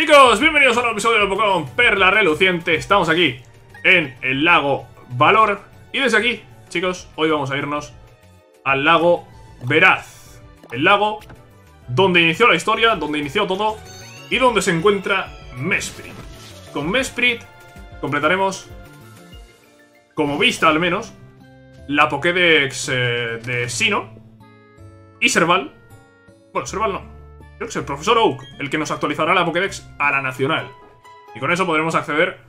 Chicos, bienvenidos a un episodio de Pokémon Perla Reluciente. Estamos aquí en el lago Valor. Y desde aquí, chicos, hoy vamos a irnos al lago Veraz. El lago donde inició la historia, donde inició todo y donde se encuentra Mesprit. Con Mesprit completaremos, como vista al menos, la Pokédex eh, de Sino y Serval. Bueno, Serval no. Creo que es el profesor Oak el que nos actualizará la Pokédex a la nacional. Y con eso podremos acceder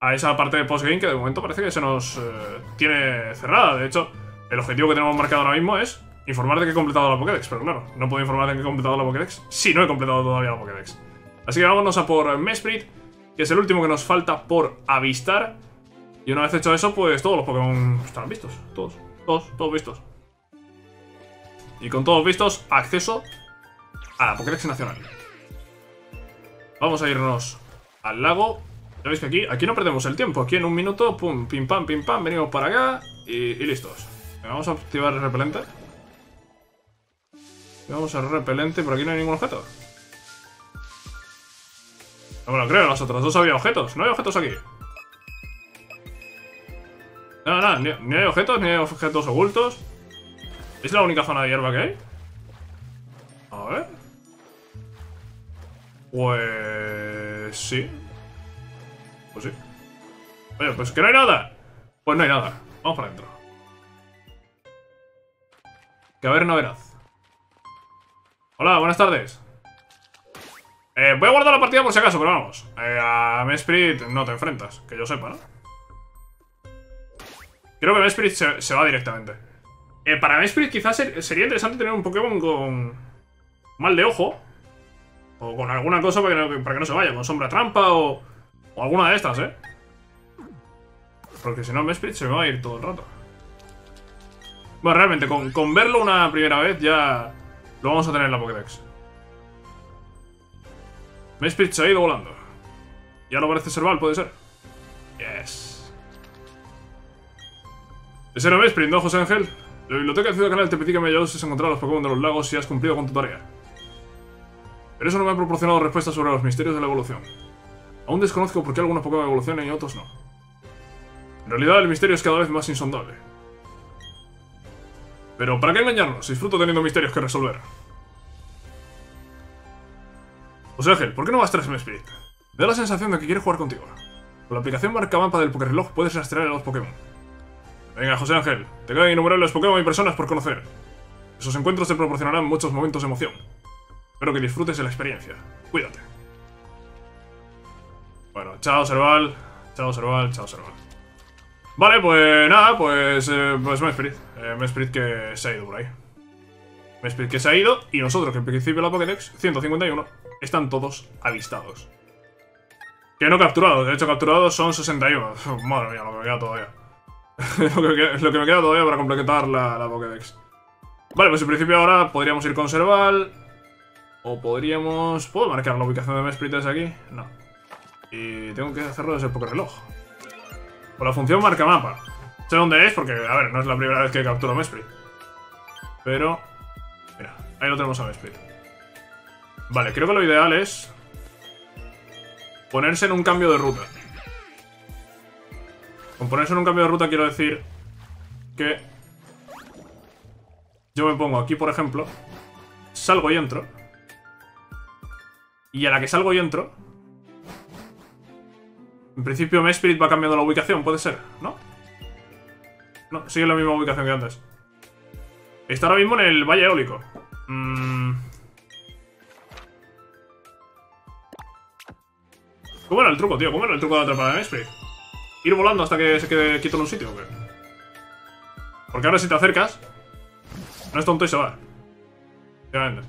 a esa parte de postgame que de momento parece que se nos eh, tiene cerrada. De hecho, el objetivo que tenemos marcado ahora mismo es informar de que he completado la Pokédex. Pero claro, no puedo informar de que he completado la Pokédex si no he completado todavía la Pokédex. Así que vámonos a por Mesprit, que es el último que nos falta por avistar. Y una vez hecho eso, pues todos los Pokémon estarán vistos. Todos, todos, todos vistos. Y con todos vistos, acceso a la Pokédex Nacional. Vamos a irnos al lago. Ya veis que aquí, aquí no perdemos el tiempo. Aquí en un minuto, pum, pim pam, pim pam, venimos para acá y, listos. Vamos a activar el repelente. Vamos al repelente, por aquí no hay ningún objeto. No me lo creo, las otras dos había objetos. No hay objetos aquí. No, no, ni, ni hay objetos, ni hay objetos ocultos. ¿Es la única zona de hierba que hay? Pues... sí. Pues sí. Oye, pues que no hay nada. Pues no hay nada. Vamos para adentro. Caverna Veraz. Hola, buenas tardes. Eh, voy a guardar la partida por si acaso, pero vamos. Eh, a Mesprit no te enfrentas, que yo sepa, ¿no? Creo que Mesprit se, va directamente. Eh, para Mesprit quizás ser- sería interesante tener un Pokémon con mal de ojo. O con alguna cosa para que no, no se vaya, con sombra trampa o, o alguna de estas, ¿eh? Porque si no Mesprit se me va a ir todo el rato. Bueno, realmente, con, con verlo una primera vez ya lo vamos a tener en la Pokédex. Mesprit se ha ido volando. Ya lo parece Serval, puede ser. Yes. Ese era Mesprit, ¿no, José Ángel? La biblioteca de Ciudad Canal te pedí que me ayudases a encontrar los Pokémon de los lagos si has cumplido con tu tarea. Pero eso no me ha proporcionado respuestas sobre los misterios de la evolución. Aún desconozco por qué algunos Pokémon evolucionan y otros no. En realidad el misterio es cada vez más insondable. Pero ¿para qué engañarnos? Disfruto teniendo misterios que resolver. José Ángel, ¿por qué no vas tras Mesprit? Me da la sensación de que quiere jugar contigo. Con la aplicación marca mapa del Pokéreloj puedes rastrear a los Pokémon. Venga, José Ángel, te quedan innumerables Pokémon y personas por conocer. Esos encuentros te proporcionarán muchos momentos de emoción. Espero que disfrutes de la experiencia. Cuídate. Bueno, chao Serval, chao Serval, chao Serval. Vale, pues nada, pues, eh, pues Mesprit. Eh, Mesprit que se ha ido por ahí. Mesprit que se ha ido y nosotros que en principio la Pokédex 151 están todos avistados. Que no capturados, de hecho capturados son 61. Uf, Madre mía, lo que me queda todavía. lo, que lo que me queda todavía para completar la, la Pokédex. Vale, pues en principio ahora podríamos ir con Serval. O podríamos... ¿Puedo marcar la ubicación de Mesprit desde aquí? No. Y tengo que hacerlo desde el Pokéreloj. Con la función marca mapa. Sé dónde es porque, a ver, no es la primera vez que capturo Mesprit. Pero... Mira, ahí lo tenemos a Mesprit. Vale, creo que lo ideal es... Ponerse en un cambio de ruta. Con ponerse en un cambio de ruta quiero decir que yo me pongo aquí, por ejemplo, salgo y entro. Y a la que salgo y entro, en principio Mesprit va cambiando la ubicación, puede ser, ¿no? No, sigue la misma ubicación que antes. Está ahora mismo en el Valle Eólico. Mm. ¿Cómo era el truco, tío? ¿Cómo era el truco de atrapar a Mesprit? ¿Ir volando hasta que se quede quieto en un sitio o qué? Porque ahora si te acercas, no es tonto y se va. Efectivamente.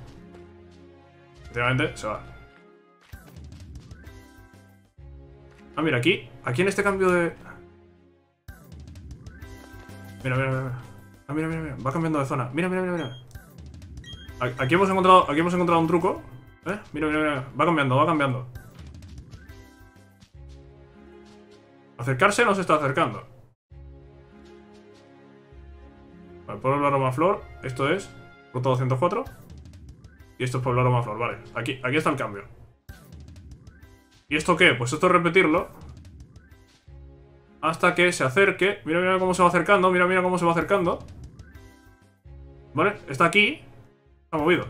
Efectivamente, se va. Ah, mira, aquí. Aquí en este cambio de... Mira, mira, mira. Ah, mira, mira. Va cambiando de zona. Mira, mira, mira, mira. Aquí hemos encontrado, aquí hemos encontrado un truco. ¿Eh? Mira, mira, mira. Va cambiando, va cambiando. Acercarse no se está acercando. Vale, pueblo aroma flor. Esto es ruta 204. Y esto es pueblo aroma flor, vale. Aquí, aquí está el cambio. ¿Y esto qué? Pues esto es repetirlo. Hasta que se acerque. Mira, mira cómo se va acercando. Mira, mira cómo se va acercando. ¿Vale? Está aquí. Está movido.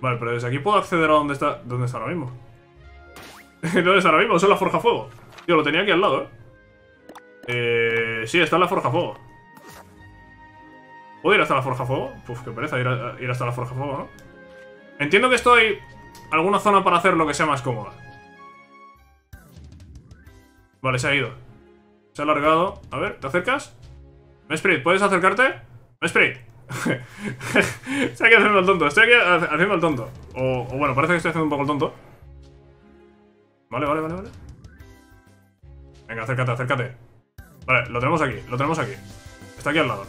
Vale, pero desde aquí puedo acceder a donde está, dónde está ahora mismo. ¿Dónde está ahora mismo? Eso es la Forja Fuego. Yo lo tenía aquí al lado, ¿eh? Eh... Sí, está en la Forja Fuego. ¿Puedo ir hasta la Forja Fuego? Uf, qué pereza ir, ir hasta la Forja Fuego, ¿no? Entiendo que esto hay alguna zona para hacer lo que sea más cómoda. Vale, se ha ido. Se ha alargado. A ver, ¿te acercas? Mesprit, ¿puedes acercarte? Mesprit. Estoy aquí haciendo el tonto. Estoy aquí haciendo el tonto. O, bueno, parece que estoy haciendo un poco el tonto. Vale, vale, vale, vale. Venga, acércate, acércate. Vale, lo tenemos aquí, lo tenemos aquí. Está aquí al lado.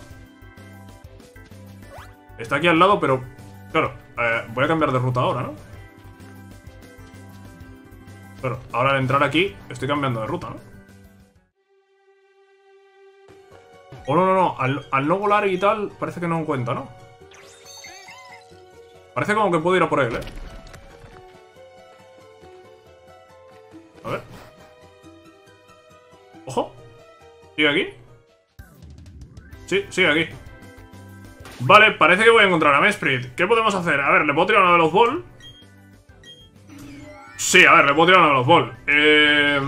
Está aquí al lado, pero... Claro, eh, voy a cambiar de ruta ahora, ¿no? Claro, ahora al entrar aquí estoy cambiando de ruta, ¿no? Oh, no, no, no. Al, no volar y tal, parece que no cuenta, ¿no? Parece como que puedo ir a por él, ¿eh? A ver. ¡Ojo! ¿Sigue aquí? Sí, sigue aquí. Vale, parece que voy a encontrar a Mesprit. ¿Qué podemos hacer? A ver, ¿le puedo tirar una Veloz Ball? Sí, a ver, le puedo tirar una Veloz Ball. Eh...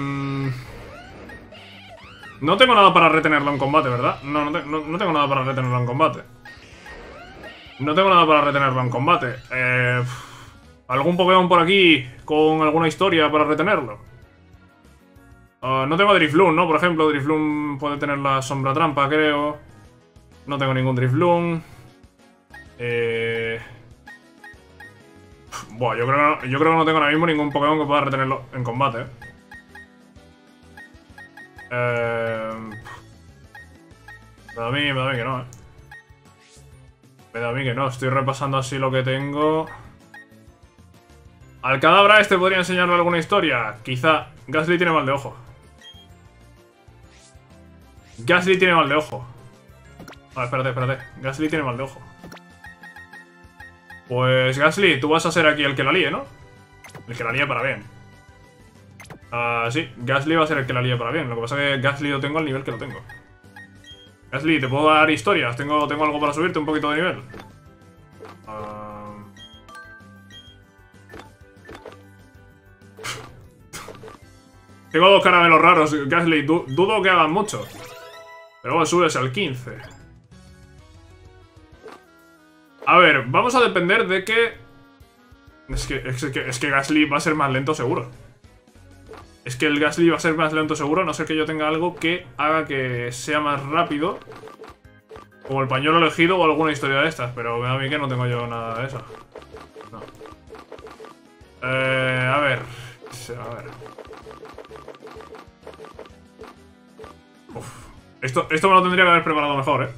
No tengo nada para retenerlo en combate, ¿verdad? No, no, tengo nada para retenerlo en combate. No tengo nada para retenerlo en combate. Eh, ¿Algún Pokémon por aquí con alguna historia para retenerlo? Ah, no tengo Drifloon, ¿no? Por ejemplo, Drifloon puede tener la sombra trampa, creo. No tengo ningún Drifloon. Eh... Buah, yo creo, yo creo que no tengo ahora mismo ningún Pokémon que pueda retenerlo en combate, ¿eh? Eh... Me da a mí, me a mí que no, eh. Me da a mí que no, estoy repasando así lo que tengo. Al cadáver este podría enseñarle alguna historia. Quizá. Gasly tiene mal de ojo. Gasly tiene mal de ojo. Vale, espérate, espérate. Gasly tiene mal de ojo. Pues Gasly, tú vas a ser aquí el que la líe, ¿no? El que la líe para bien. Ah, sí, Gasly va a ser el que la líe para bien. Lo que pasa es que Gasly lo tengo al nivel que lo tengo. Gasly, ¿te puedo dar historias? ¿Tengo, tengo algo para subirte un poquito de nivel? Ah. tengo dos caramelos raros, Gasly. dudo que hagan mucho. Pero bueno, subes al 15. A ver, vamos a depender de que... Es que, es que, Gasly va a ser más lento seguro. Es que el Gasly va a ser más lento seguro, a no ser que yo tenga algo que haga que sea más rápido. Como el pañuelo elegido o alguna historia de estas, pero a mí que no tengo yo nada de eso. No. Eh, a ver. A ver. Esto, esto me lo tendría que haber preparado mejor, eh.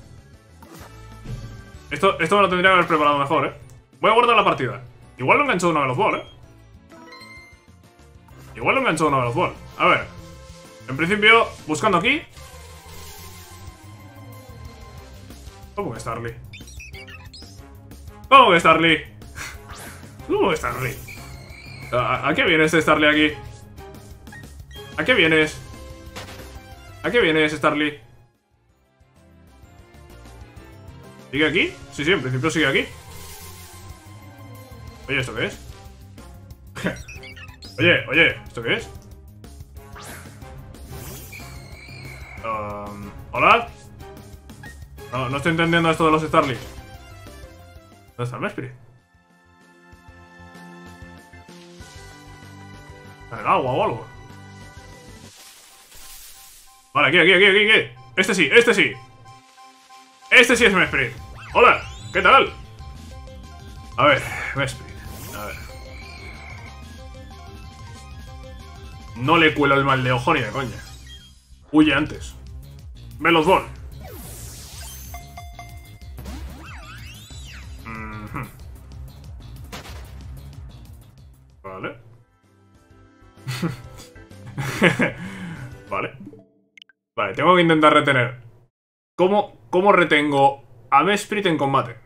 Esto, esto me lo tendría que haber preparado mejor, eh. Voy a guardar la partida. Igual lo engancho de una los Ball, eh. Igual lo engancho uno de los Ball. A ver. En principio, buscando aquí. ¿Cómo que Starly? ¿Cómo que Starly? ¿Cómo que Starly? ¿A, ¿A, qué viene este Starly aquí? ¿A qué vienes? ¿A qué vienes, Starly? ¿Sigue aquí? Sí, sí, en principio sigue aquí. Oye, ¿esto qué es? Oye, oye, ¿esto qué es? Um, ¿Hola? No, no estoy entendiendo esto de los Starly. ¿Dónde está el Mesprit? ¿En el agua o algo? Vale, aquí, aquí, aquí, aquí, aquí. Este sí, este sí. Este sí es Mesprit. Hola, ¿qué tal? A ver, Mesprit. A ver. No le cuelo el mal de ojo ni de coña. Huye antes. Velos Ball. Vale. vale. Vale, tengo que intentar retener. ¿Cómo, cómo retengo a Mesprit en combate?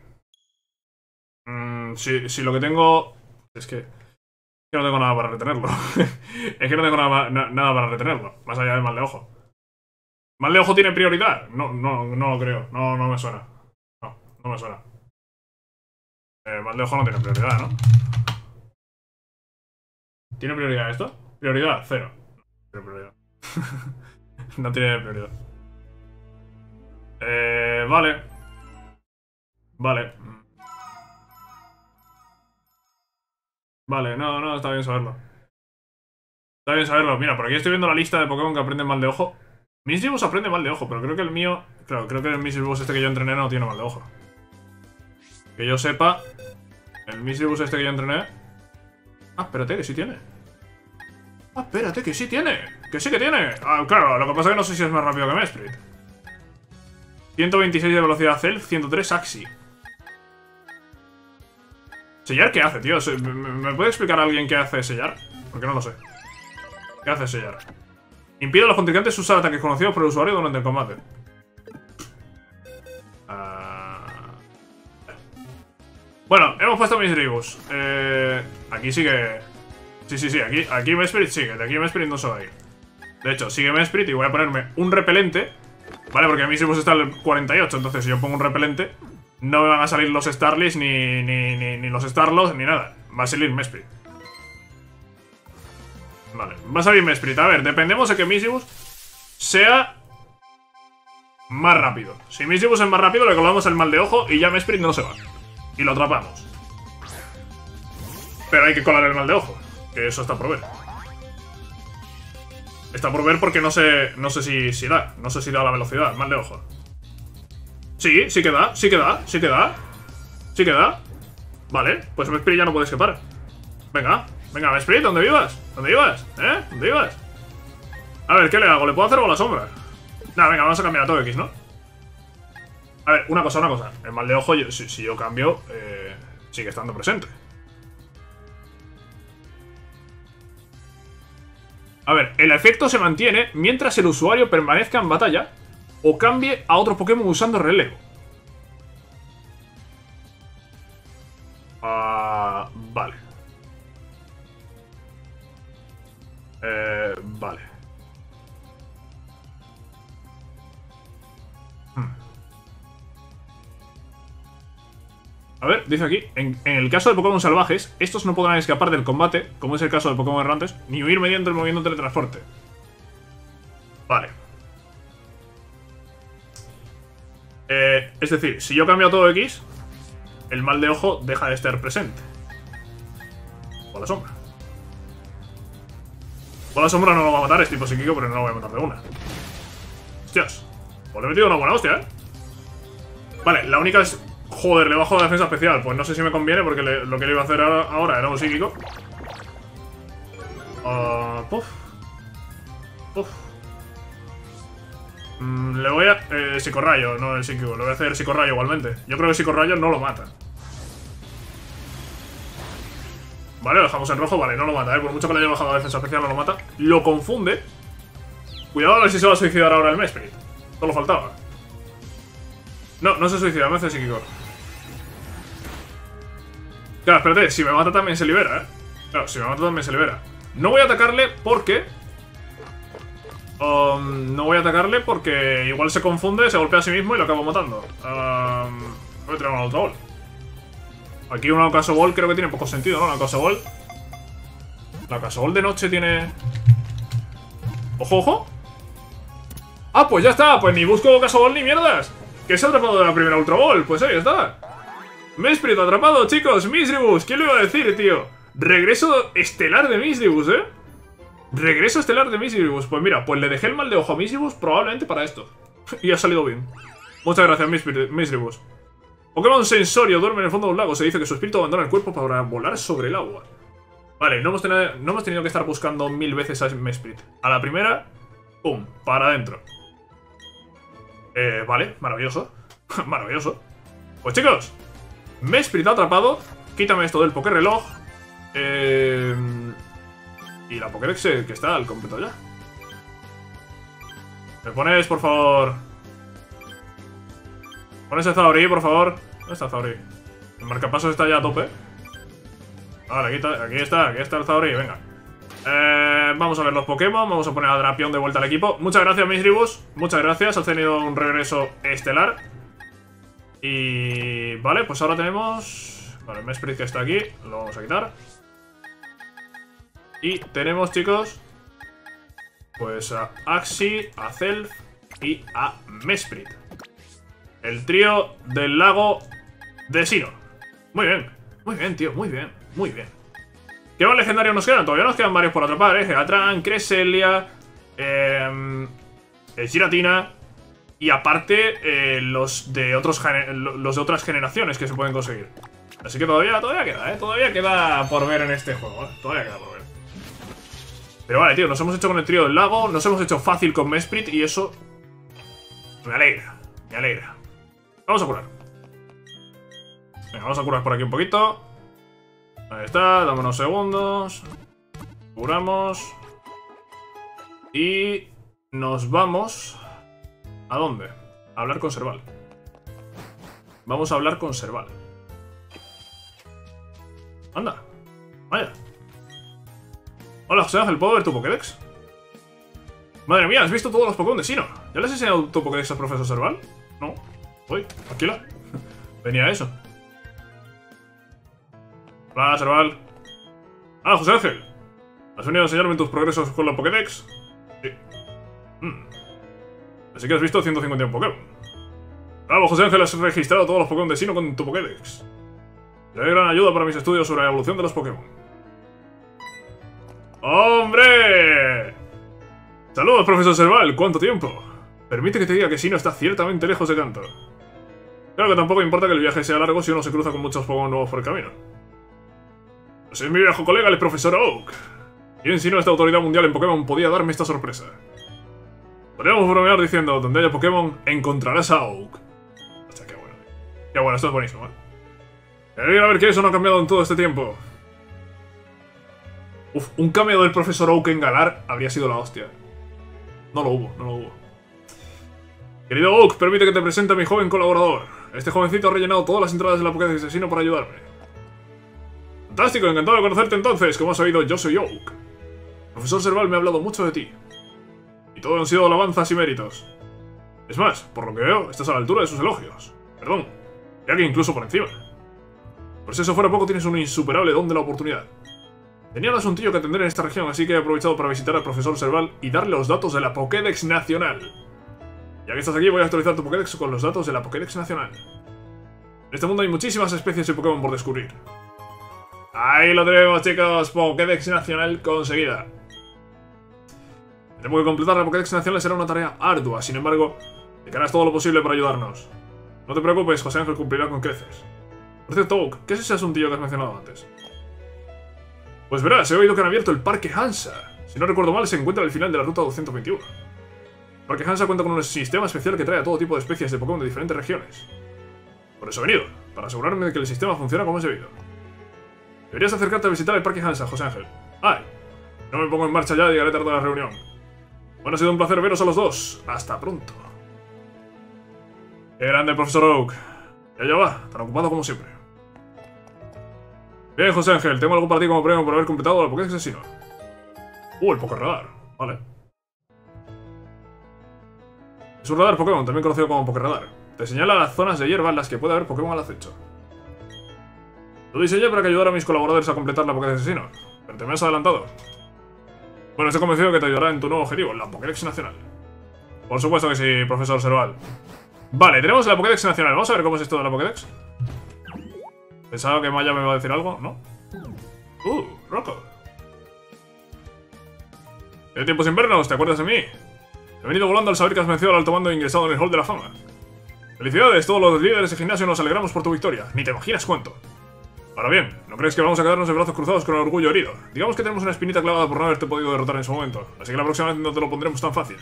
Mm, si, lo que tengo... Es que... que no tengo nada para retenerlo. es que no tengo nada, nada para retenerlo, más allá del mal de ojo. ¿Mal de ojo tiene prioridad? No, no, no lo creo. No, no me suena. No, no me suena. Eh, mal de ojo no tiene prioridad, ¿no? ¿Tiene prioridad esto? Prioridad, cero. No tiene prioridad. no tiene prioridad. Eh, vale. Vale. Vale, no, no, está bien saberlo. Está bien saberlo. Mira, por aquí estoy viendo la lista de Pokémon que aprenden mal de ojo. Misdreavus aprende mal de ojo, pero creo que el mío... Claro, creo que el Misdreavus este que yo entrené no tiene mal de ojo. Que yo sepa, el Misdreavus este que yo entrené... Ah, espérate, que sí tiene. Ah, espérate, que sí tiene. Que sí que tiene. Ah, claro, lo que pasa es que no sé si es más rápido que Mesprit. 126 de velocidad Cell, 103 Axi. ¿Sellar qué hace, tío? ¿Me, puede explicar alguien qué hace sellar? Porque no lo sé. ¿Qué hace sellar? Impide a los contrincantes usar ataques conocidos por el usuario durante el combate. Ah. Bueno, hemos puesto mis dribus. Eh, aquí sigue... Sí, sí, sí, aquí, aquí Mesprit sigue. De aquí Mesprit no se va a ir. De hecho, sigue Mesprit y voy a ponerme un repelente. Vale, porque a mí está el 48, entonces si yo pongo un repelente, no me van a salir los Starlys, ni, ni, ni, los Starlos, ni nada. Va a salir Mesprit. Vale, va a salir Mesprit. A ver, dependemos de que Misibus sea más rápido. Si Misibus es más rápido, le colgamos el mal de ojo y ya Mesprit no se va. Y lo atrapamos. Pero hay que colar el mal de ojo, que eso está por ver. Está por ver porque no sé, no sé si, si da. No sé si da la velocidad, mal de ojo. Sí, sí que da, sí que da, sí que da. Sí que da. Vale, pues Mesprit ya no puede escapar. Venga, venga, Mesprit, ¿dónde vivas? ¿Dónde ibas? ¿Eh? ¿Dónde ibas? A ver, ¿qué le hago? ¿Le puedo hacer la sombra? Nada, venga, vamos a cambiar a todo X, ¿no? A ver, una cosa, una cosa. El mal de ojo, si, yo cambio, eh, sigue estando presente. A ver, el efecto se mantiene mientras el usuario permanezca en batalla o cambie a otro Pokémon usando relevo. Ah, vale. Eh, vale. Hmm. A ver, dice aquí, en, el caso de Pokémon salvajes, estos no podrán escapar del combate, como es el caso de Pokémon errantes, ni huir mediante el movimiento teletransporte. Vale. Eh, es decir, si yo cambio todo X, el mal de ojo deja de estar presente. O la sombra. O la sombra no lo va a matar, es tipo psíquico, pero no lo voy a matar de una. Hostias. Pues le he metido una buena hostia, ¿eh? Vale, la única es... Joder, le bajo la defensa especial. Pues no sé si me conviene porque lo que le iba a hacer ahora, era un psíquico. Uh, puf. Puf. Mm, le voy a... Eh, psicorrayo, no el psíquico. Le voy a hacer psicorrayo igualmente. Yo creo que psicorrayo no lo mata. Vale, lo dejamos en rojo. Vale, no lo mata, ¿eh? Por mucho que le haya bajado la defensa especial, no lo mata. Lo confunde. Cuidado a ver si se va a suicidar ahora el Mesprit. Solo faltaba. No, no se suicida, me hace psíquico. Claro, espérate, si me mata también se libera, ¿eh? Claro, si me mata también se libera. No voy a atacarle porque Um, no voy a atacarle porque igual se confunde, se golpea a sí mismo y lo acabo matando. Voy a tirar una Ball. Aquí una Ocaso Ball creo que tiene poco sentido, ¿no? La Ocaso Ball. La Ocaso Ball de noche tiene... ¡Ojo, ojo! ¡Ah, pues ya está! Pues ni busco Ocaso Ball ni mierdas. Que se ha atrapado de la primera Ultra Ball. Pues ahí está. Mesprit atrapado, chicos. Misribus. ¿Qué le iba a decir, tío? Regreso estelar de Misribus, ¿eh? Regreso estelar de Misibus. Pues mira, pues le dejé el mal de ojo a Misibus probablemente para esto. y ha salido bien. Muchas gracias, Misibus. Pokémon Sensorio duerme en el fondo de un lago. Se dice que su espíritu abandona el cuerpo para volar sobre el agua. Vale, no hemos, tenido, que estar buscando mil veces a Mesprit. A la primera, ¡pum! Para adentro. Eh, vale, maravilloso. maravilloso. Pues chicos, Mesprit atrapado. Quítame esto del Pokéreloj. Eh... Y la Pokédex que está al completo ya. ¿Me pones, por favor? ¿Pones a Zauri, por favor? ¿Dónde está Zauri? El marcapasos está ya a tope. Vale, aquí está, aquí está, aquí está el venga. Eh, vamos a ver los Pokémon, vamos a poner a Drapion de vuelta al equipo. Muchas gracias, Misribus. Muchas gracias, has tenido un regreso estelar. Y... Vale, pues ahora tenemos... Vale, Mesprit que está aquí, lo vamos a quitar. Y tenemos, chicos, pues a Axi, a Zelf y a Mesprit. El trío del lago de Sino. Muy bien, muy bien, tío, muy bien, muy bien. ¿Qué más legendarios nos quedan? Todavía nos quedan varios por atrapar, ¿eh? Geatran, Creselia, eh, Giratina y aparte eh, los, de otros los de otras generaciones que se pueden conseguir. Así que todavía, todavía queda, ¿eh? Todavía queda por ver en este juego, ¿eh? Todavía queda por ver. Pero vale, tío, nos hemos hecho con el trío del lago, nos hemos hecho fácil con Mesprit y eso... Me alegra, me alegra. Vamos a curar. Venga, vamos a curar por aquí un poquito. Ahí está, dame unos segundos. Curamos. Y nos vamos... ¿A dónde? A hablar con Serval. Vamos a hablar con Serval. Anda. Vaya. Hola, José Ángel, ¿puedo ver tu Pokédex? Madre mía, ¿has visto todos los Pokémon de Sino? ¿Ya les has enseñado tu Pokédex al profesor Serval? No. Uy, tranquila. Venía eso. Hola, Serval. Ah, José Ángel. ¿Has venido a enseñarme tus progresos con la Pokédex? Sí. Hmm. Así que has visto 151 Pokémon. Bravo, José Ángel, has registrado todos los Pokémon de Sino con tu Pokédex. Será gran ayuda para mis estudios sobre la evolución de los Pokémon. ¡Hombre! Saludos, profesor Serval. ¿Cuánto tiempo? Permite que te diga que Sino está ciertamente lejos de canto. Claro que tampoco importa que el viaje sea largo si uno se cruza con muchos Pokémon nuevos por el camino. Pues es mi viejo colega, el profesor Oak. ¿Quién si no esta autoridad mundial en Pokémon podía darme esta sorpresa? Podríamos bromear diciendo, donde haya Pokémon, encontrarás a Oak. O sea, qué bueno. Qué bueno, esto es buenísimo, ¿eh? Ver que eso no ha cambiado en todo este tiempo. Uf, un cameo del profesor Oak en Galar habría sido la hostia. No lo hubo, no lo hubo. Querido Oak, permite que te presente a mi joven colaborador. Este jovencito ha rellenado todas las entradas de la Pokédex asesino para ayudarme. Fantástico, encantado de conocerte entonces. Como has oído, yo soy Oak. profesor Serval me ha hablado mucho de ti. Y todo han sido alabanzas y méritos. Es más, por lo que veo, estás a la altura de sus elogios. Perdón, ya que incluso por encima. Por si eso fuera poco, tienes un insuperable don de la oportunidad. Tenía un asuntillo que atender en esta región, así que he aprovechado para visitar al profesor Serval y darle los datos de la Pokédex Nacional. Ya que estás aquí, voy a actualizar tu Pokédex con los datos de la Pokédex Nacional. En este mundo hay muchísimas especies de Pokémon por descubrir. Ahí lo tenemos, chicos. Pokédex Nacional conseguida. Tenemos que completar la Pokédex Nacional será una tarea ardua, sin embargo, harás todo lo posible para ayudarnos. No te preocupes, José Ángel cumplirá con creces. Por cierto, ¿qué es ese asuntillo que has mencionado antes? Pues verás, he oído que han abierto el Parque Hansa. Si no recuerdo mal, se encuentra al final de la ruta 221. El Parque Hansa cuenta con un sistema especial que trae a todo tipo de especies de Pokémon de diferentes regiones. Por eso he venido, para asegurarme de que el sistema funciona como es debido. Deberías acercarte a visitar el Parque Hansa, José Ángel. ¡Ay! No me pongo en marcha ya llegaré tarde a la reunión. Bueno, ha sido un placer veros a los dos. Hasta pronto. ¡Qué grande, profesor Oak! Ya ya va, tan ocupado como siempre. Bien, José Ángel, tengo algo para ti como premio por haber completado la Pokédex Asesino. Uh, el Pokéradar. Vale. Es un radar Pokémon, también conocido como Pokéradar. Te señala las zonas de hierba en las que puede haber Pokémon al acecho. Lo diseñé para que ayudara a mis colaboradores a completar la Pokédex Asesino, pero te me has adelantado. Bueno, estoy convencido que te ayudará en tu nuevo objetivo, la Pokédex Nacional. Por supuesto que sí, profesor Serval. Vale, tenemos la Pokédex Nacional. Vamos a ver cómo es esto de la Pokédex. Pensaba que Maya me iba a decir algo, ¿no? Uh, Rocco. ¿Qué tiempos invernos? ¿Te acuerdas de mí? He venido volando al saber que has vencido al alto mando e ingresado en el Hall de la Fama. Felicidades, todos los líderes de gimnasio nos alegramos por tu victoria. Ni te imaginas cuánto. Ahora bien, ¿no crees que vamos a quedarnos de brazos cruzados con el orgullo herido? Digamos que tenemos una espinita clavada por no haberte podido derrotar en su momento, así que la próxima vez no te lo pondremos tan fácil.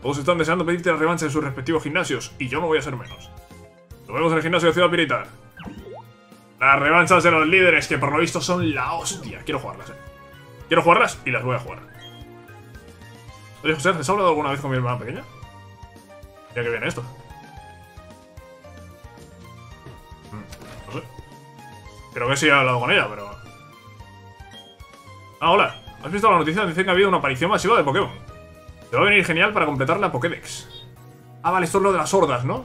Todos están deseando pedirte la revancha en sus respectivos gimnasios, y yo no voy a ser menos. Nos vemos en el gimnasio de Ciudad Pirita. Las revanchas de los líderes, que por lo visto son la hostia. Quiero jugarlas, eh. Quiero jugarlas y las voy a jugar. Oye, José, ¿has hablado alguna vez con mi hermana pequeña? Ya que viene esto. Creo que sí he hablado con ella, pero... Ah, hola. ¿Has visto la noticia? Dicen que ha habido una aparición masiva de Pokémon. Te va a venir genial para completar la Pokédex. Ah, vale, esto es lo de las hordas, ¿no?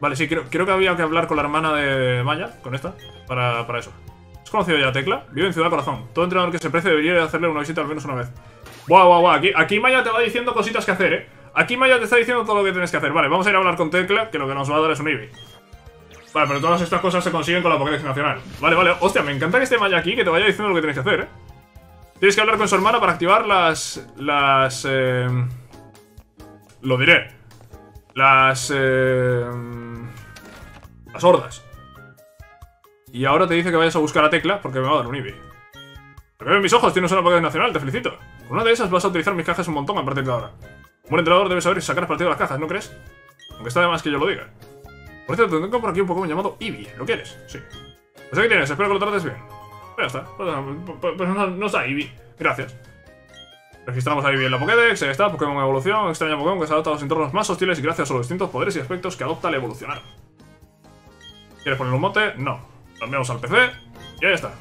Vale, sí, creo, creo que había que hablar con la hermana de Maya, con esta, para, para eso. ¿Has conocido ya a Tecla? Vive en Ciudad Corazón. Todo entrenador que se precie debería hacerle una visita al menos una vez. Buah, buah, buah. Aquí, aquí Maya te va diciendo cositas que hacer, ¿eh? Aquí Maya te está diciendo todo lo que tienes que hacer. Vale, vamos a ir a hablar con Tecla, que lo que nos va a dar es un Eevee. Vale, pero todas estas cosas se consiguen con la Pokédex Nacional. Vale, vale. Hostia, me encanta que esté Maya aquí, que te vaya diciendo lo que tienes que hacer, ¿eh? Tienes que hablar con su hermana para activar las... Las... Eh, lo diré. Las... Eh, las hordas. Y ahora te dice que vayas a buscar a Tecla porque me va a dar un. Te veo en mis ojos, tienes una Pokédex Nacional, te felicito. Con una de esas vas a utilizar mis cajas un montón a partir de ahora. Un buen entrenador debe saber sacar partido de las cajas, ¿no crees? Aunque está de más que yo lo diga. Por cierto, tengo por aquí un Pokémon llamado Eevee. ¿Lo quieres? Sí. Pues aquí tienes, espero que lo trates bien. Pues ya está. Pues, pues, pues no, no, está Eevee. Gracias. Registramos a Eevee en la Pokédex. Ahí está, Pokémon Evolución. Extraña Pokémon que se adapta a los entornos más hostiles y gracias a los distintos poderes y aspectos que adopta al evolucionar. ¿Quieres poner un mote? No. Cambiamos al PC. Y ahí está.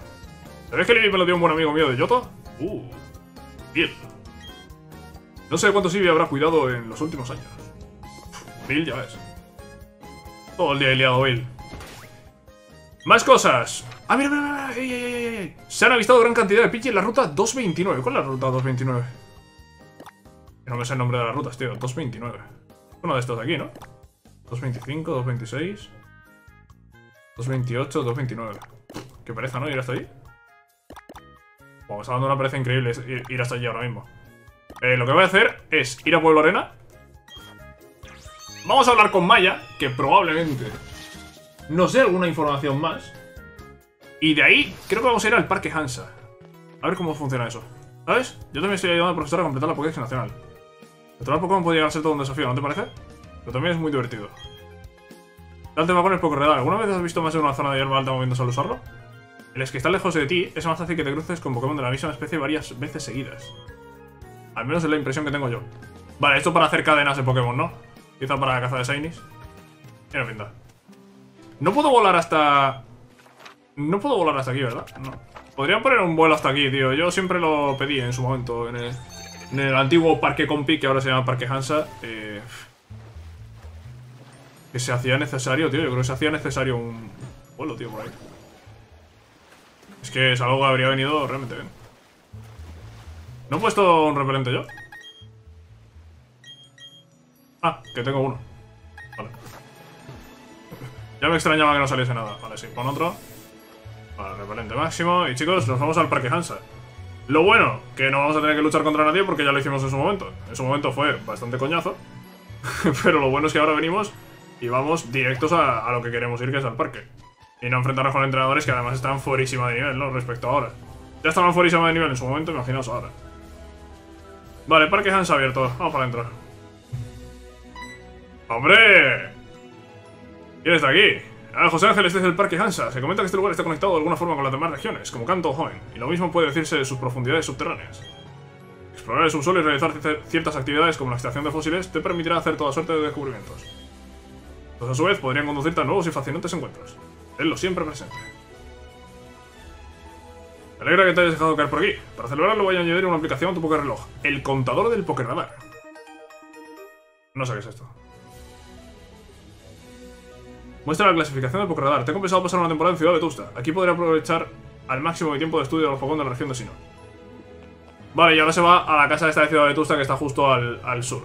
¿Sabéis que el me lo dio un buen amigo mío de Yoto? Uh. Bien. No sé cuántos Eevee habrá cuidado en los últimos años. Bill, ya ves. Todo el día he liado Bill. Más cosas. Ah, mira, mira, mira. Ey, ey, ey. Se han avistado gran cantidad de Pidgey en la ruta 229. ¿Cuál es la ruta 229? No me sé el nombre de las rutas, tío. 229. Uno de estos de aquí, ¿no? 225, 226. 228, 229. Qué pereza, ¿no? Ir hasta allí. Bueno, me está dando una pereza increíble ir hasta allí ahora mismo. Eh, lo que voy a hacer es ir a Pueblo Arena. Vamos a hablar con Maya, que probablemente nos dé alguna información más. Y de ahí creo que vamos a ir al Parque Hansa. A ver cómo funciona eso. ¿Sabes? Yo también estoy ayudando al profesor a completar la Pokédex Nacional. Controlar Pokémon puede llegar a ser todo un desafío, ¿no te parece? Pero también es muy divertido. Dante va con el Pokéredal. ¿Alguna vez has visto más de una zona de hierba alta moviéndose al usarlo? El que está lejos de ti, es más fácil que te cruces con Pokémon de la misma especie varias veces seguidas. Al menos es la impresión que tengo yo. Vale, esto para hacer cadenas de Pokémon, ¿no? Quizá para la caza de Shinies. Tiene pinta. No puedo volar hasta... No puedo volar hasta aquí, ¿verdad? No. Podrían poner un vuelo hasta aquí, tío. Yo siempre lo pedí en su momento. En el, en el antiguo Parque Compi, que ahora se llama Parque Hansa. Eh, que se hacía necesario, tío. Yo creo que se hacía necesario un vuelo, tío, por ahí. Es que es algo que habría venido realmente bien. ¿No he puesto un repelente yo? Ah, que tengo uno. Vale. Ya me extrañaba que no saliese nada. Vale, sí, pon otro. Vale, repelente máximo. Y chicos, nos vamos al Parque Hansa. Lo bueno, que no vamos a tener que luchar contra nadie porque ya lo hicimos en su momento. En su momento fue bastante coñazo. Pero lo bueno es que ahora venimos y vamos directos a, lo que queremos ir, que es al parque. Y no enfrentarnos con entrenadores que además están fuerísima de nivel, ¿no? Respecto ahora. Ya estaban fuerísima de nivel en su momento, imaginaos ahora. Vale, parque Hansa abierto. Vamos para adentro. ¡Hombre! ¿Quién está aquí? Ah, José Ángel, este es el Parque Hansa. Se comenta que este lugar está conectado de alguna forma con las demás regiones, como Canto Joven, y lo mismo puede decirse de sus profundidades subterráneas. Explorar el subsuelo y realizar ciertas actividades como la extracción de fósiles te permitirá hacer toda suerte de descubrimientos. Pues a su vez podrían conducirte a nuevos y fascinantes encuentros. Tenlo siempre presente. Me alegra que te hayas dejado caer por aquí. Para celebrarlo voy a añadir una aplicación a tu reloj. El contador del Pokéradar. No sé qué es esto. Muestra la clasificación del Pokéradar. Tengo pensado pasar una temporada en Ciudad Vetusta. Aquí podré aprovechar al máximo mi tiempo de estudio de los Pokémon de la región de Sinnoh. Vale, y ahora se va a la casa esta de Ciudad Vetusta que está justo al, al sur.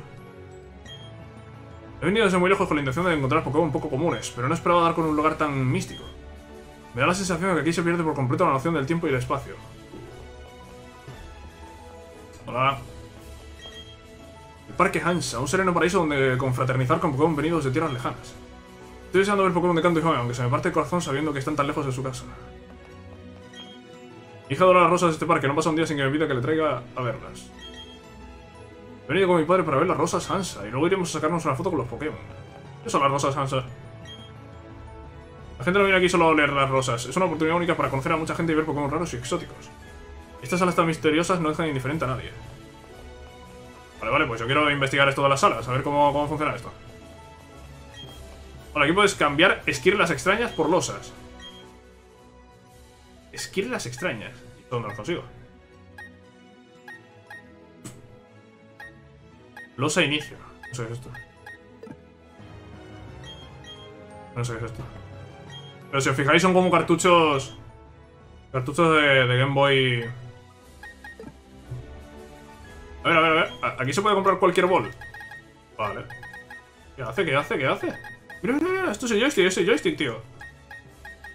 He venido desde muy lejos con la intención de encontrar Pokémon poco comunes, pero no esperaba dar con un lugar tan místico. Me da la sensación de que aquí se pierde por completo la noción del tiempo y el espacio. Hola. El Parque Hansa, un sereno paraíso donde confraternizar con Pokémon venidos de tierras lejanas. Estoy deseando ver Pokémon de Canto y Joven, aunque se me parte el corazón sabiendo que están tan lejos de su casa. Hija de las rosas de este parque, no pasa un día sin que me pida que le traiga a verlas. He venido con mi padre para ver las rosas Hansa y luego iremos a sacarnos una foto con los Pokémon. ¿Qué son las rosas Hansa? La gente no viene aquí solo a oler las rosas. Es una oportunidad única para conocer a mucha gente y ver Pokémon raros y exóticos. Estas salas tan misteriosas no dejan indiferente a nadie. Vale, vale, pues yo quiero investigar esto de las salas, a ver cómo, funciona esto. Vale, aquí puedes cambiar esquirlas extrañas por losas. Esquirlas extrañas. ¿Dónde los consigo? Losa inicio. No sé qué es esto. No sé qué es esto. Pero si os fijáis son como cartuchos... Cartuchos de, Game Boy... A ver, a ver, a ver. Aquí se puede comprar cualquier bol. Vale. ¿Qué hace? ¿Qué hace? ¿Qué hace? Mira, mira, mira. Esto es el joystick, es el joystick, tío.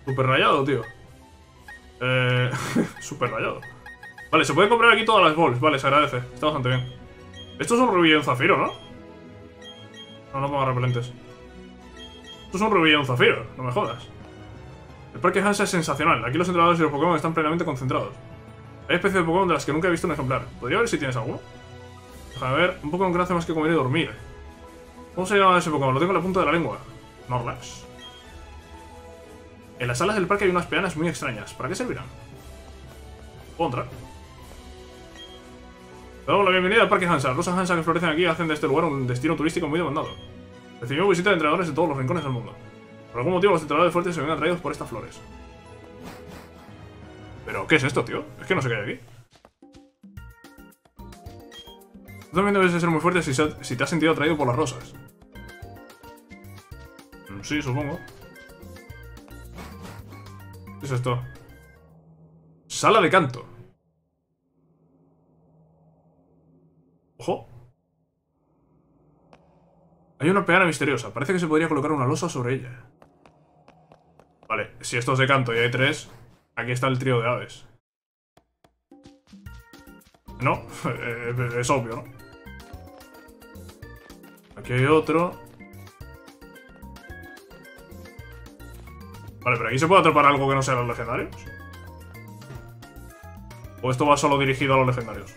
Super rayado, tío. Eh... Super rayado. Vale, se puede comprar aquí todas las bols. Vale, se agradece. Está bastante bien. Esto es un rubí y zafiro, ¿no? No, no pongo repelentes. Esto es un rubí y zafiro. No me jodas. El parque Hansa es sensacional. Aquí los entrenadores y los Pokémon están plenamente concentrados. Hay especies de Pokémon de las que nunca he visto un ejemplar. ¿Podría ver si tienes alguno? Déjame ver. Un Pokémon que no hace más que comer y dormir. ¿Cómo se llama ese Pokémon? Lo tengo en la punta de la lengua. Norlax. En las salas del parque hay unas peanas muy extrañas. ¿Para qué servirán? ¿Puedo entrar? Damos la bienvenida al Parque Hansa. Las rosas Hansa que florecen aquí hacen de este lugar un destino turístico muy demandado. Recibimos visita de entrenadores de todos los rincones del mundo. Por algún motivo los entrenadores fuertes se ven atraídos por estas flores. ¿Pero qué es esto, tío? Es que no sé qué hay aquí. Tú también debes de ser muy fuerte si, si te has sentido atraído por las rosas. Mm, sí, supongo. ¿Qué es esto? Sala de canto. Hay una peana misteriosa. Parece que se podría colocar una losa sobre ella. Vale, si esto es de canto y hay tres, aquí está el trío de aves. No, es obvio, ¿no? Aquí hay otro. Vale, pero aquí se puede atrapar algo que no sea los legendarios. ¿O esto va solo dirigido a los legendarios?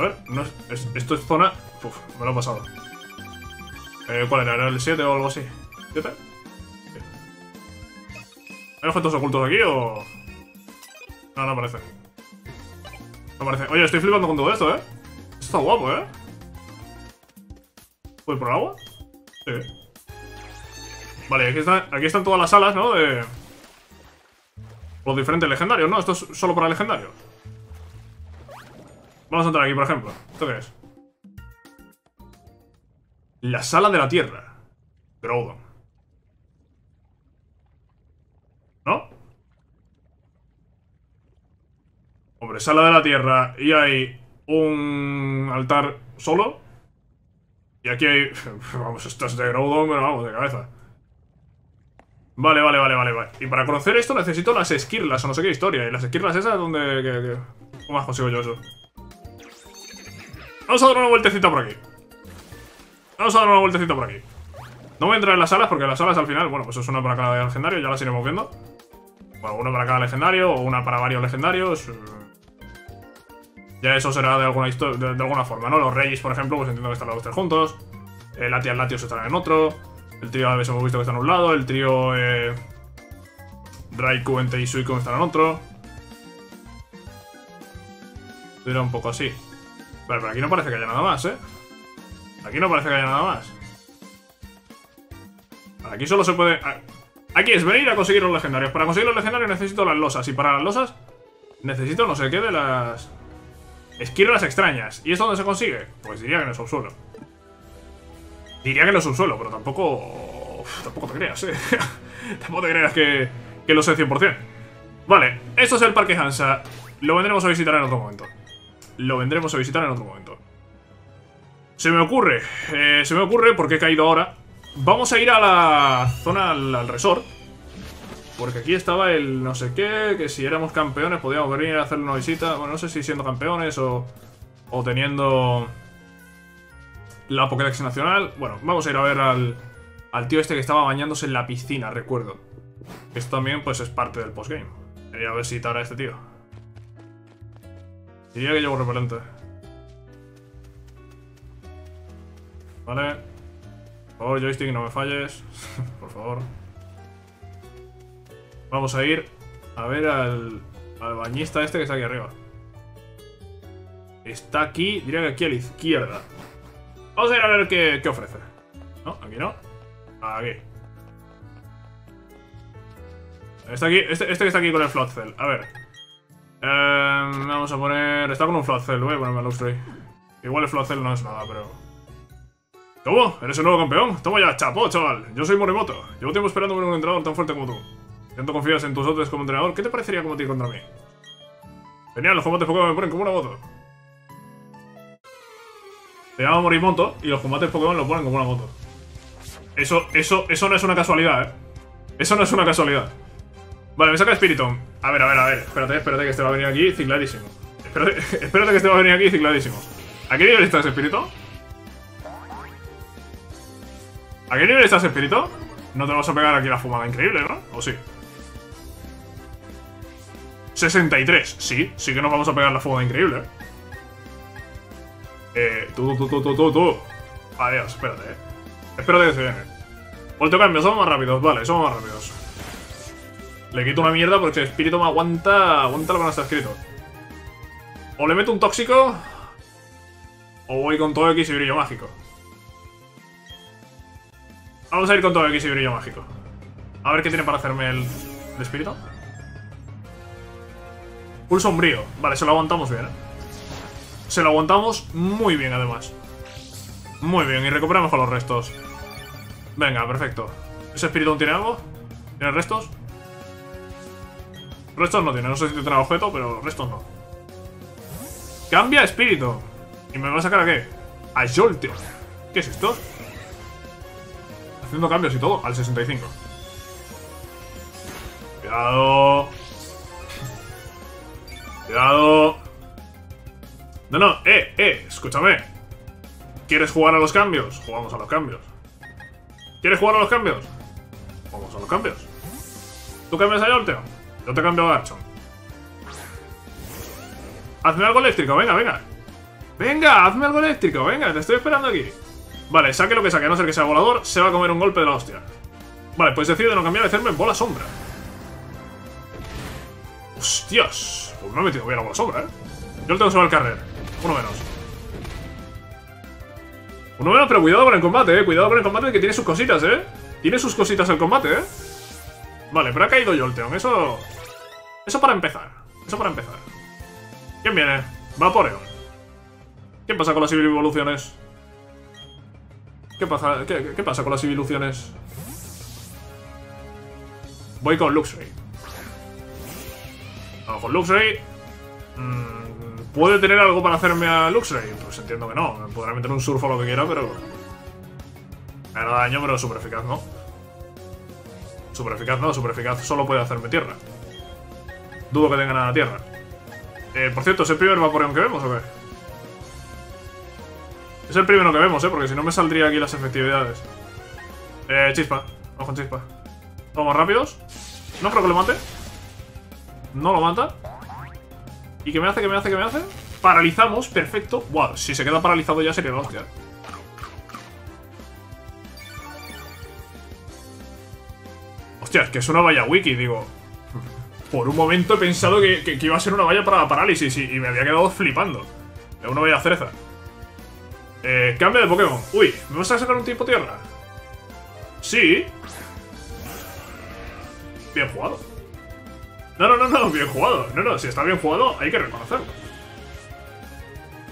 A ver, esto es zona... Uf, me lo he pasado. Eh, ¿Cuál era? ¿Era el 7 o algo así? ¿7? ¿Hay objetos ocultos aquí o...? No, no aparece. No aparece. Oye, estoy flipando con todo esto, ¿eh? Esto está guapo, ¿eh? ¿Puedo ir por el agua? Sí. Vale, aquí están, aquí están todas las salas, ¿no? De... Los diferentes legendarios, ¿no? Esto es solo para legendarios. Vamos a entrar aquí, por ejemplo. ¿Esto qué es? La sala de la tierra. Groudon. ¿No? Hombre, sala de la tierra y hay un altar solo. Y aquí hay... Vamos, esto es de Groudon, pero vamos, de cabeza. Vale, vale, vale, vale, vale. Y para conocer esto necesito las esquirlas o no sé qué historia. ¿Y las esquirlas esas donde... ¿Cómo más consigo yo eso? Vamos a dar una vueltecita por aquí. Vamos a dar una vueltecita por aquí. No voy a entrar en las salas porque las salas al final, bueno, pues es una para cada legendario, ya las iremos viendo. Bueno, una para cada legendario o una para varios legendarios. Ya eso será de alguna, de, alguna forma, ¿no? Los Reyes, por ejemplo, pues entiendo que están los tres juntos. El Latias Latios estarán en otro. El trío Aves hemos visto que está en un lado. El trío eh, Raikou, Entei y Suicune están en otro. Era un poco así. Vale, pero aquí no parece que haya nada más, ¿eh? Aquí no parece que haya nada más. Aquí solo se puede... Aquí es venir a conseguir los legendarios. Para conseguir los legendarios necesito las losas. Y para las losas necesito no sé qué de las... Esquirlas extrañas. ¿Y esto dónde se consigue? Pues diría que en el subsuelo. Diría que en el subsuelo, pero tampoco... tampoco te creas, ¿eh? tampoco te creas que, que lo sé 100%. Vale, esto es el Parque Hansa. Lo vendremos a visitar en otro momento lo vendremos a visitar en otro momento. Se me ocurre, eh, se me ocurre porque he caído ahora. Vamos a ir a la zona, al, resort. Porque aquí estaba el no sé qué, que si éramos campeones podíamos venir a hacer una visita. Bueno, no sé si siendo campeones o, o teniendo la Pokédex Nacional. Bueno, vamos a ir a ver al, al tío este que estaba bañándose en la piscina, recuerdo. Esto también pues es parte del postgame. Quería visitar a este tío. Diría que llevo repelente. Vale. Por favor, joystick, no me falles. Por favor. Vamos a ir a ver al, al bañista este que está aquí arriba. Está aquí, diría que aquí a la izquierda. Vamos a ir a ver qué, qué ofrece. No, aquí no. Aquí. Está aquí, este, este que está aquí con el Floatzel. A ver. Eh, vamos a poner... Está con un Floatzel, voy a ponerme a Luxray. Igual el Floatzel no es nada, pero... ¿Cómo? ¿Eres el nuevo campeón? Toma ya, chapo, chaval. Yo soy Morimoto. Llevo tiempo esperando ver un entrenador tan fuerte como tú. Siento confías en tus dotes como entrenador. ¿Qué te parecería combatir contra mí? Genial, los combates Pokémon me ponen como una moto. Te llamo Morimoto y los combates Pokémon lo ponen como una moto. Eso, eso, eso no es una casualidad, ¿eh? Eso no es una casualidad. Vale, me saca Spiritomb. A ver, a ver, a ver. Espérate, espérate que este va a venir aquí cicladísimo. Espérate, espérate que este va a venir aquí cicladísimo. ¿A qué nivel estás, Espíritu? ¿A qué nivel estás, Espíritu? No te vas a pegar aquí la fumada increíble, ¿no? ¿O sí? 63. Sí, sí que nos vamos a pegar la fumada increíble, ¿eh? Eh, tú, tú, tú, tú, tú, tú. Adiós, espérate, eh. Espérate que se viene. Vuelto cambio, somos más rápidos, vale, somos más rápidos. Le quito una mierda porque el espíritu me aguanta, aguanta lo que no está escrito. O le meto un tóxico, o voy con todo X y brillo mágico. Vamos a ir con todo X y brillo mágico. A ver qué tiene para hacerme el, el espíritu. Pulso umbrío. Vale, se lo aguantamos bien, ¿eh? Se lo aguantamos muy bien, además. Muy bien, y recuperamos con los restos. Venga, perfecto. ¿Ese espíritu tiene algo? ¿Tiene restos? Restos no tiene, no sé si tiene objeto, pero restos no. Cambia espíritu. ¿Y me va a sacar a qué? A Jolteon. ¿Qué es esto? Haciendo cambios y todo, al 65. Cuidado. Cuidado. No, no, eh, eh, escúchame. ¿Quieres jugar a los cambios? Jugamos a los cambios. ¿Quieres jugar a los cambios? Vamos a los cambios. ¿Tú cambias a Jolteon? Yo te cambio a Garchomp. Hazme algo eléctrico, venga, venga. Venga, hazme algo eléctrico, venga, te estoy esperando aquí. Vale, saque lo que saque, a no ser que sea volador, se va a comer un golpe de la hostia. Vale, pues decide no cambiar y hacerme bola sombra. Hostias, pues me ha metido bien la bola sombra, eh. Yo le tengo sobre el carrer. Uno menos. Uno menos, pero cuidado con el combate, eh. Cuidado con el combate que tiene sus cositas, eh. Tiene sus cositas el combate, eh. Vale, pero ha caído Jolteon, eso... Eso para empezar. Eso para empezar. ¿Quién viene? Vaporeon. ¿Qué pasa con las evoluciones? ¿Qué pasa, qué, pasa con las evoluciones? Voy con Luxray. Vamos con Luxray. Mm, ¿Puede tener algo para hacerme a Luxray? Pues entiendo que no. Me podrá meter un surfo o lo que quiera, pero... Me hará daño, pero super eficaz, ¿no? Super eficaz no, super eficaz solo puede hacerme tierra. Dudo que tenga nada tierra. Eh, por cierto, ¿es el primer Vaporeon que vemos o qué? Es el primero que vemos, ¿eh? Porque si no me saldría aquí las efectividades. Eh, chispa. Vamos con chispa. Vamos rápidos. No creo que lo mate. No lo mata. ¿Y qué me hace? ¿Qué me hace? ¿Qué me hace? Paralizamos, perfecto. Wow, si se queda paralizado ya sería la hostia. Hostia, es que es una valla wiki, digo. Por un momento he pensado que, que, iba a ser una valla para parálisis y, y, me había quedado flipando. Es una valla cereza. Eh, cambio de Pokémon. Uy, ¿me vas a sacar un tipo tierra? Sí. Bien jugado. No, no, no, no, bien jugado. No, no, si está bien jugado, hay que reconocerlo.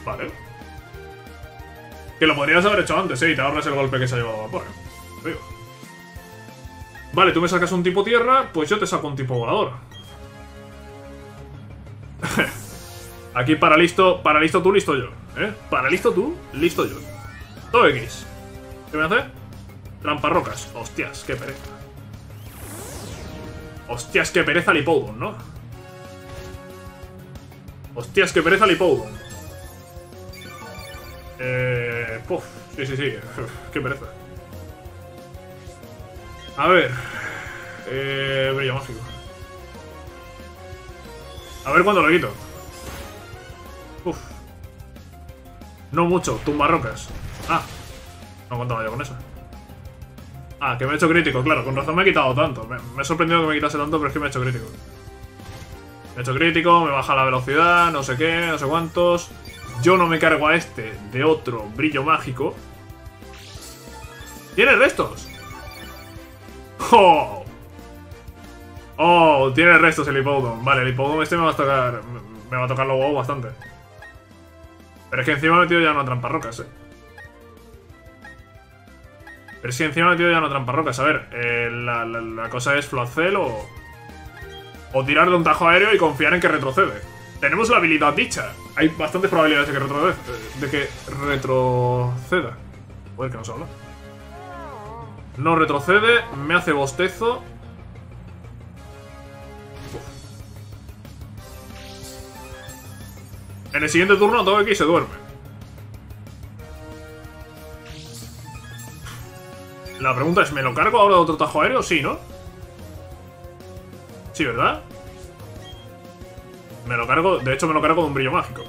Vale. Que lo podrías haber hecho antes, ¿eh? Y te ahorras el golpe que se ha llevado a vapor. Vale, tú me sacas un tipo tierra, pues yo te saco un tipo volador. Aquí para listo, para listo tú, listo yo. ¿Eh? Para listo tú, listo yo. Todo X. ¿Qué me hace? Tramparrocas. Hostias, qué pereza. Hostias, qué pereza Lipoudon, ¿no? Hostias, qué pereza Lipoudon. Eh... Puf, sí, sí, sí. qué pereza. A ver. Eh... Brillo mágico. A ver cuándo lo quito. Uf. No mucho, tumbarrocas. Ah, no contaba yo con eso. Ah, que me he hecho crítico, claro, con razón me he quitado tanto. Me, me he sorprendido que me quitase tanto, pero es que me he hecho crítico. Me he hecho crítico, me baja la velocidad, no sé qué, no sé cuántos. Yo no me cargo a este de otro brillo mágico. ¿Tiene restos? ¡Oh! Oh, tiene restos el Hippodon. Vale, el Hippodon este me va a tocar. Me va a tocar lo bastante. Pero es que encima he metido ya una trampa rocas, eh. Pero que encima he metido ya una trampa rocas. A ver, eh, la, cosa es Floodcell o. O tirar de un tajo aéreo y confiar en que retrocede. Tenemos la habilidad dicha. Hay bastantes probabilidades de que retroceda. De que retroceda. Joder, que no se habla. No retrocede, me hace bostezo. En el siguiente turno todo aquí se duerme. La pregunta es, ¿me lo cargo ahora de otro tajo aéreo? Sí, ¿no? Sí, ¿verdad? Me lo cargo, de hecho me lo cargo de un brillo mágico.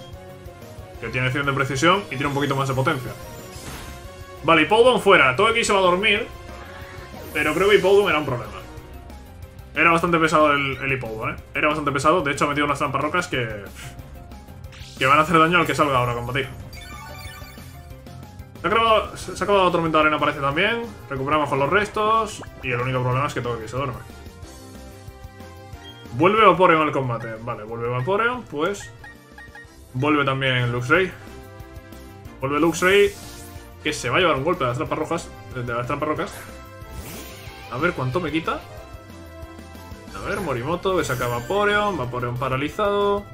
Que tiene 100 de precisión y tiene un poquito más de potencia. Vale, y fuera. Todo aquí se va a dormir. Pero creo que Hippodon era un problema. Era bastante pesado el, el ¿eh? Era bastante pesado. De hecho, ha metido unas trampas rocas que... Que van a hacer daño al que salga ahora a combatir. Se ha, acabado, se ha acabado tormenta de arena, parece también. Recuperamos con los restos. Y el único problema es que todo aquí se duerme. Vuelve Vaporeon al combate. Vale, vuelve Vaporeon, pues... Vuelve también Luxray. Vuelve Luxray, que se va a llevar un golpe de las trampas rojas. De las trampas rocas. A ver cuánto me quita. A ver, Morimoto, que saca Vaporeon. Vaporeon paralizado.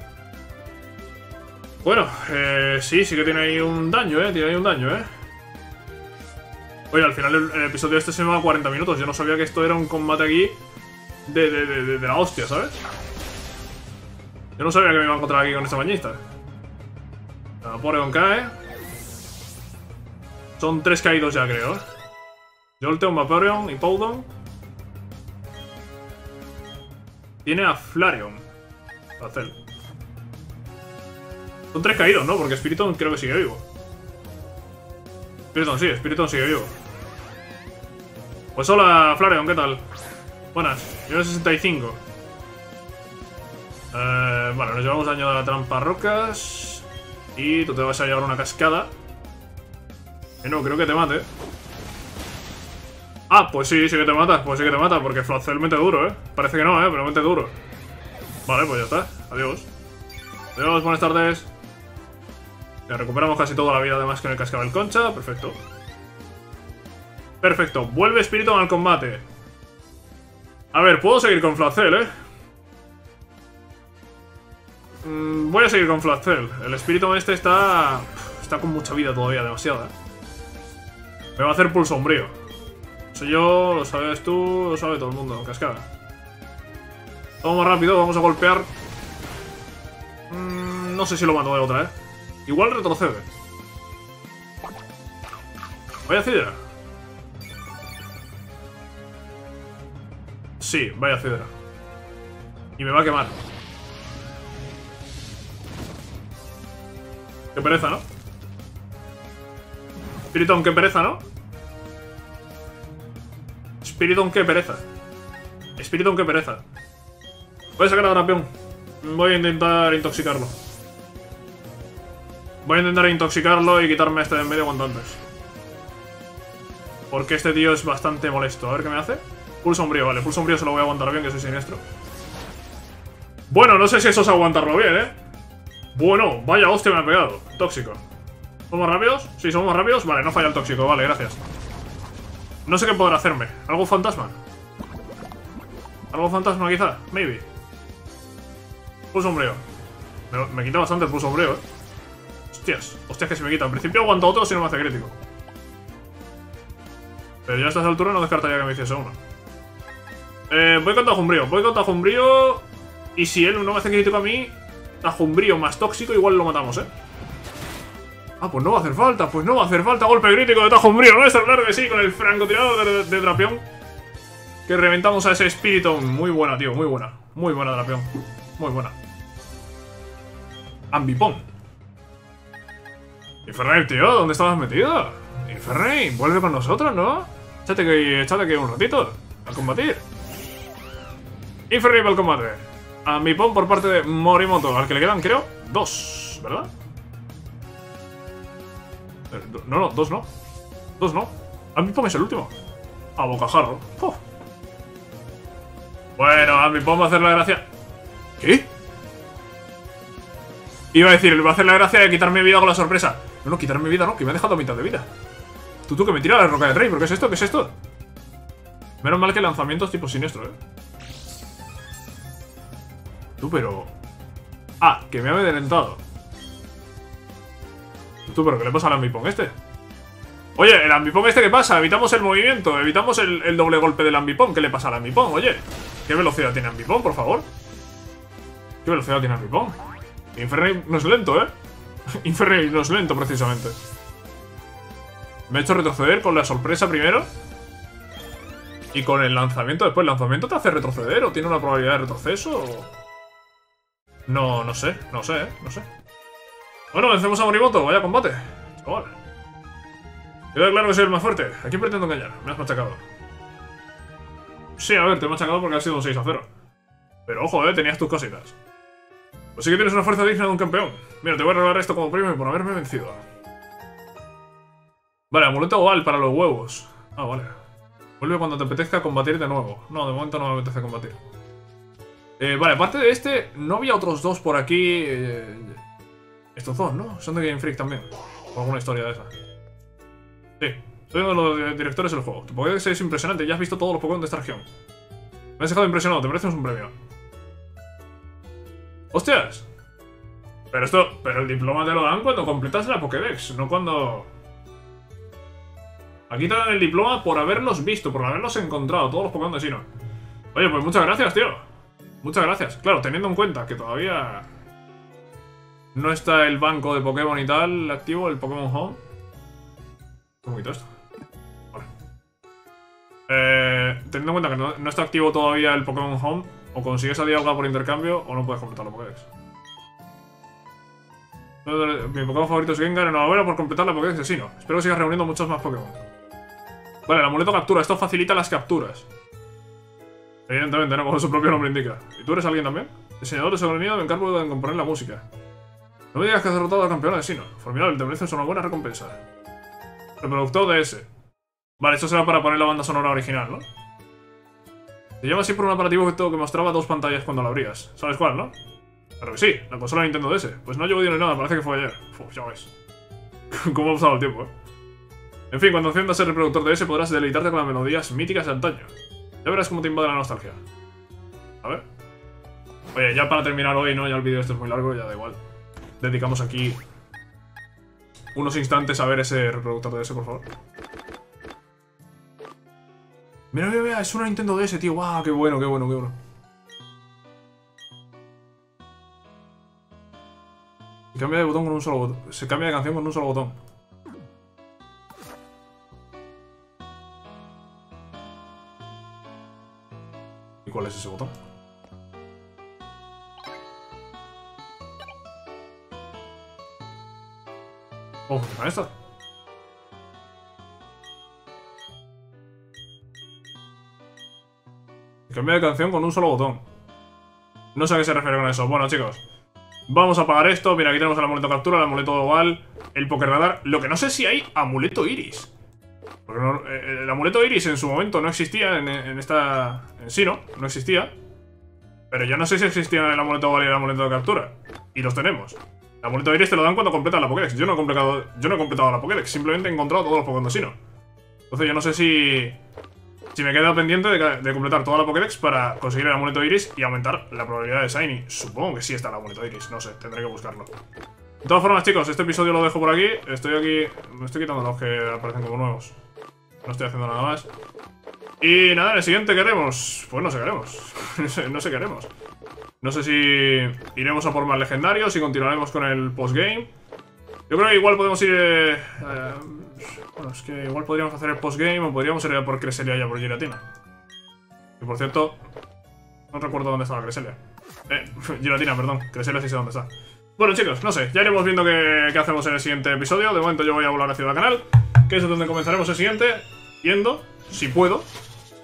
Bueno, eh, sí, sí que tiene ahí un daño, ¿eh? Tiene ahí un daño, ¿eh? Oye, al final el, episodio este se me va a 40 minutos. Yo no sabía que esto era un combate aquí de, de, de, de la hostia, ¿sabes? Yo no sabía que me iba a encontrar aquí con esta bañista. Vaporeon cae. Son tres caídos ya, creo, ¿eh? Jolteon, Vaporeon y Powdon. Tiene a Flareon. hacer. Son tres caídos, ¿no? Porque Spiriton creo que sigue vivo. Spiriton sí, Spiriton sigue vivo. Pues hola, Flareon, ¿qué tal? Buenas, yo 65. Eh, vale, nos llevamos daño de la trampa rocas. Y tú te vas a llevar una cascada. Que no, creo que te mate. Ah, pues sí, sí que te mata, pues sí que te mata, porque Flacel mete duro, ¿eh? Parece que no, ¿eh? Pero mete duro. Vale, pues ya está. Adiós. Adiós, buenas tardes. Ya recuperamos casi toda la vida además con el cascabel concha. Perfecto. Perfecto. Vuelve espíritu al combate. A ver, puedo seguir con Flacel, ¿eh? Mm, voy a seguir con Flacel. El espíritu este está... Está con mucha vida todavía, demasiada. Me va a hacer pulso sombrío. Soy yo, lo sabes tú, lo sabe todo el mundo. Cascada. Vamos rápido, vamos a golpear. Mm, no sé si lo mato de otra, ¿eh? Igual retrocede. Vaya Cidra. Sí, vaya Cidra. Y me va a quemar. Qué pereza, ¿no? Spiritón, qué pereza, ¿no? Espíritu qué pereza. Espíritu qué pereza. Voy a sacar a Drapion. Voy a intentar intoxicarlo. Voy a intentar intoxicarlo y quitarme este de en medio cuanto antes. Porque este tío es bastante molesto. A ver qué me hace. Pulso sombrío, vale. Pulso sombrío se lo voy a aguantar bien, que soy siniestro. Bueno, no sé si eso es aguantarlo bien, ¿eh? Bueno, vaya hostia me ha pegado. Tóxico. ¿Somos rápidos? Sí, somos rápidos. Vale, no falla el tóxico. Vale, gracias. No sé qué podrá hacerme. ¿Algo fantasma? ¿Algo fantasma quizá? Maybe. Pulso sombrío. Me, quita bastante el pulso sombrío, eh. Hostias. Hostias que se me quita. En principio aguanto otro si no me hace crítico. Pero ya a estas alturas no descartaría que me hiciese uno. Eh, voy con Tajumbrío. Voy con Tajumbrío. Y si él no me hace crítico a mí, Tajumbrío más tóxico, igual lo matamos, eh. Ah, pues no va a hacer falta, pues no va a hacer falta. Golpe crítico de Tajo Umbrío, ¿no? Es claro que sí, con el francotirador de, de, Que reventamos a ese espíritu. Muy buena, tío, muy buena. Muy buena Drapión, muy buena. Ambipón. Infernal, tío, ¿dónde estabas metido? Infernal, vuelve con nosotros, ¿no? Échate que, échate aquí un ratito A combatir. Infernal para el combate. Ambipón por parte de Morimoto Al que le quedan, creo, dos, ¿verdad? Eh, no, no, dos no. Dos no. A mí es el último. A bocajarro. Bueno, a mi va a hacer la gracia. ¿Qué? Iba a decir, va a hacer la gracia de quitarme vida con la sorpresa. No, no, quitarme vida no, que me ha dejado mitad de vida. Tú, tú, que me tira la roca del rey, ¿pero qué es esto? ¿Qué es esto? Menos mal que el lanzamiento es tipo siniestro, ¿eh? Tú, pero... Ah, que me ha amedrentado. Tú, pero ¿qué le pasa al ambipong este? Oye, el ambipong este, ¿qué pasa? Evitamos el movimiento, evitamos el, doble golpe del ambipong. ¿Qué le pasa al ambipong? Oye, ¿qué velocidad tiene ambipong, por favor? ¿Qué velocidad tiene ambipong? Inferno no es lento, ¿eh? Inferno no es lento, precisamente. Me he hecho retroceder con la sorpresa primero. Y con el lanzamiento después. ¿El lanzamiento te hace retroceder o tiene una probabilidad de retroceso? No, no sé, no sé, ¿eh? No sé. Bueno, vencemos a Morimoto, vaya combate. Chaval. Queda claro que soy el más fuerte. ¿A quién pretendo engañar? Me has machacado. Sí, a ver, te he machacado porque ha sido un 6 a 0. Pero ojo, eh, tenías tus cositas. Pues sí que tienes una fuerza digna de un campeón. Mira, te voy a regalar esto como premio por haberme vencido. Vale, amuleto oval para los huevos. Ah, vale. Vuelve cuando te apetezca combatir de nuevo. No, de momento no me apetece combatir. Eh, vale, aparte de este, ¿no había otros dos por aquí? Eh, estos dos, ¿no? Son de Game Freak también. O alguna historia de esa. Sí, soy uno de los directores del juego. Tu Pokédex es impresionante, ya has visto todos los Pokémon de esta región. Me has dejado impresionado, te mereces un premio. ¡Hostias! Pero esto, pero el diploma te lo dan cuando completas la Pokédex, no cuando... Aquí te dan el diploma por haberlos visto, por haberlos encontrado, todos los Pokémon de Sino. Oye, pues muchas gracias, tío. Muchas gracias. Claro, teniendo en cuenta que todavía... No está el banco de Pokémon y tal activo, el Pokémon Home. ¿Cómo quito esto? Vale. Eh, teniendo en cuenta que no, está activo todavía el Pokémon Home, o consigues a Dialga por intercambio, o no puedes completar la Pokédex. Mi Pokémon favorito es Gengar, enhorabuena por completar la Pokédex de Sino. Espero que sigas reuniendo muchos más Pokémon. Vale, el amuleto captura, esto facilita las capturas. Evidentemente, no, como su propio nombre indica. ¿Y tú eres alguien también? Diseñador de sonido, me encargo de componer la música. No me digas que has derrotado a la campeona de Sino. Formidable, te mereces una buena recompensa. Reproductor de ese. Vale, esto será para poner la banda sonora original, ¿no? Te llama siempre un aparativo que, que mostraba dos pantallas cuando lo abrías. ¿Sabes cuál, no? Claro que sí, la consola Nintendo DS. Pues no llevo ni nada, parece que fue ayer. Uf, ya ves. ¿Cómo ha pasado el tiempo, eh? En fin, cuando enciendas el reproductor de ese podrás deleitarte con las melodías míticas de antaño. Ya verás cómo te invade la nostalgia. A ver. Oye, ya para terminar hoy, ¿no? Ya el vídeo este es muy largo, ya da igual. Dedicamos aquí unos instantes a ver ese reproductor de ese, por favor. Mira, mira, mira, es una Nintendo DS, tío. ¡Guau! ¡Qué bueno, qué bueno, qué bueno! Se cambia de botón con un solo botón. Se cambia de canción con un solo botón. ¿Y cuál es ese botón? ¿Cómo funciona esto? Cambia de canción con un solo botón. No sé a qué se refiere con eso. Bueno, chicos. Vamos a apagar esto. Mira, aquí tenemos el amuleto captura, el amuleto oval, el radar. Lo que no sé si hay amuleto iris. Porque eh, el amuleto iris en su momento no existía en, esta... En sí, ¿no? No existía. Pero yo no sé si existía el amuleto oval y el amuleto de captura. Y los tenemos. El amuleto iris te lo dan cuando completas la Pokédex. Yo no he completado, yo no he completado la Pokédex, simplemente he encontrado todos los Pokémon de Sino. Entonces yo no sé si... Si me queda pendiente de, completar toda la Pokédex para conseguir el amuleto iris y aumentar la probabilidad de Shiny. Supongo que sí está el amuleto iris, no sé, tendré que buscarlo. De todas formas, chicos, este episodio lo dejo por aquí. Estoy aquí... Me estoy quitando los que aparecen como nuevos. No estoy haciendo nada más. Y nada, el siguiente queremos. Pues no sé qué haremos. no sé qué haremos. No sé si iremos a por más legendarios, si continuaremos con el postgame. Yo creo que igual podemos ir... Eh, eh, bueno, es que igual podríamos hacer el postgame o podríamos ir a por Creselia y por Giratina. Y por cierto, no recuerdo dónde estaba Creselia. Eh, Giratina, perdón. Creselia sí sé dónde está. Bueno, chicos, no sé. Ya iremos viendo qué, qué hacemos en el siguiente episodio. De momento yo voy a volar hacia el canal, que es donde comenzaremos el siguiente, yendo, si puedo,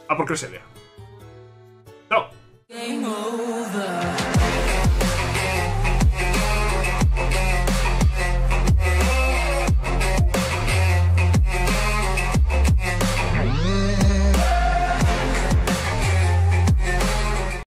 a por Creselia. ¡Chao!